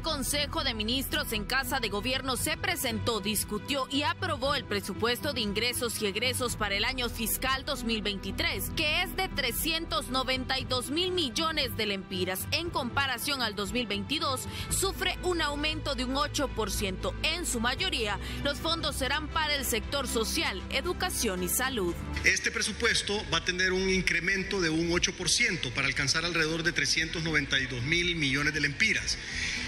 Consejo de Ministros en Casa de Gobierno se presentó, discutió y aprobó el presupuesto de ingresos y egresos para el año fiscal 2023, que es de 392 mil millones de lempiras. En comparación al 2022, sufre un aumento de un 8%. En su mayoría, los fondos serán para el sector social, educación y salud. Este presupuesto va a tener un incremento de un 8% para alcanzar alrededor de 392 mil millones de lempiras.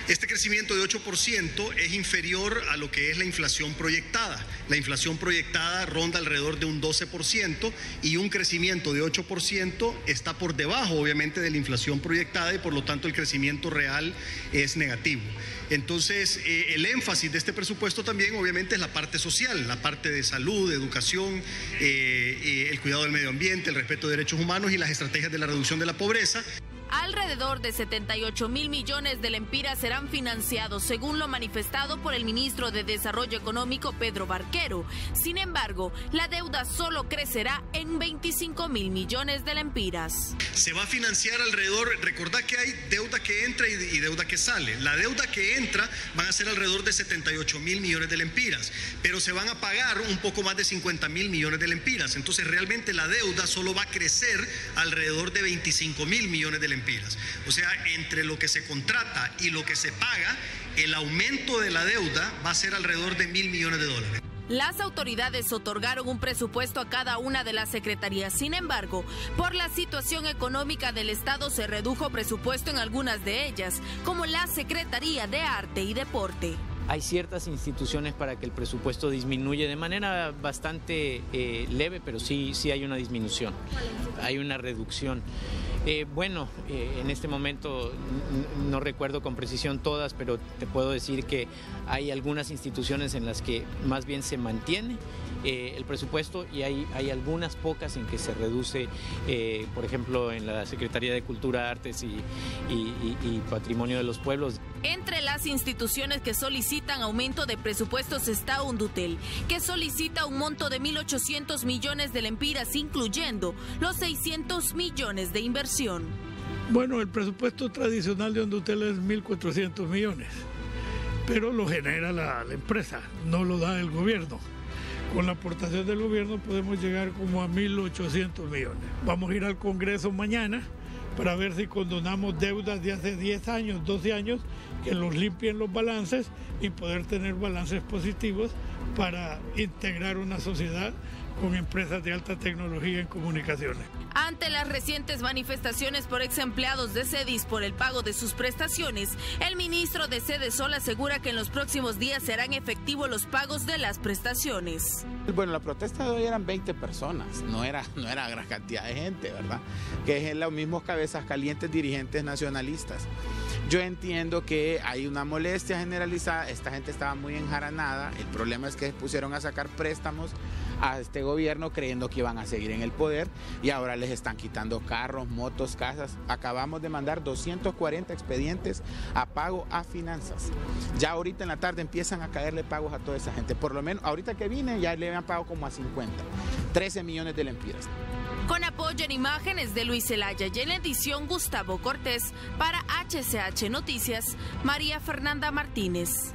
Este crecimiento de 8% es inferior a lo que es la inflación proyectada. La inflación proyectada ronda alrededor de un 12% y un crecimiento de 8% está por debajo, obviamente, de la inflación proyectada y por lo tanto el crecimiento real es negativo. Entonces, eh, el énfasis de este presupuesto también, obviamente, es la parte social, la parte de salud, de educación, eh, eh, el cuidado del medio ambiente, el respeto de derechos humanos y las estrategias de la reducción de la pobreza. Alrededor de 78 mil millones de lempiras serán financiados, según lo manifestado por el ministro de Desarrollo Económico Pedro Barquero. Sin embargo, la deuda solo crecerá en 25 mil millones de lempiras. Se va a financiar alrededor, recordad que hay deuda que entra y deuda que sale. La deuda que entra van a ser alrededor de 78 mil millones de lempiras, pero se van a pagar un poco más de 50 mil millones de lempiras. Entonces realmente la deuda solo va a crecer alrededor de 25 mil millones de lempiras. O sea, entre lo que se contrata y lo que se paga, el aumento de la deuda va a ser alrededor de mil millones de dólares. Las autoridades otorgaron un presupuesto a cada una de las secretarías. Sin embargo, por la situación económica del Estado se redujo presupuesto en algunas de ellas, como la Secretaría de Arte y Deporte hay ciertas instituciones para que el presupuesto disminuya de manera bastante eh, leve, pero sí, sí hay una disminución, hay una reducción. Eh, bueno, eh, en este momento no recuerdo con precisión todas, pero te puedo decir que hay algunas instituciones en las que más bien se mantiene eh, el presupuesto y hay, hay algunas pocas en que se reduce, por ejemplo, en la Secretaría de Cultura, Artes y, y Patrimonio de los Pueblos. Entre las instituciones que solicitan aumento de presupuestos está Undutel, que solicita un monto de 1.800 millones de lempiras, incluyendo los 600 millones de inversión. Bueno, el presupuesto tradicional de Undutel es 1.400 millones, pero lo genera la, la empresa, no lo da el gobierno. Con la aportación del gobierno podemos llegar como a 1.800 millones. Vamos a ir al Congreso mañana para ver si condonamos deudas de hace 10 años, 12 años, que los limpien los balances y poder tener balances positivos para integrar una sociedad con empresas de alta tecnología en comunicaciones. Ante las recientes manifestaciones por ex empleados de CEDIS por el pago de sus prestaciones, el ministro de Sol asegura que en los próximos días serán efectivos los pagos de las prestaciones. Bueno, la protesta de hoy eran 20 personas, no era, no era gran cantidad de gente, ¿verdad? Que es los mismos cabezas calientes dirigentes nacionalistas. Yo entiendo que hay una molestia generalizada, esta gente estaba muy enjaranada, el problema es que pusieron a sacar préstamos a este gobierno creyendo que iban a seguir en el poder y ahora les están quitando carros, motos, casas. Acabamos de mandar 240 expedientes a pago a finanzas. Ya ahorita en la tarde empiezan a caerle pagos a toda esa gente. Por lo menos ahorita que vine ya le habían pagado como a 50. 13 millones de lempiras con apoyo en imágenes de Luis Elaya y en edición Gustavo Cortés para HCH Noticias, María Fernanda Martínez.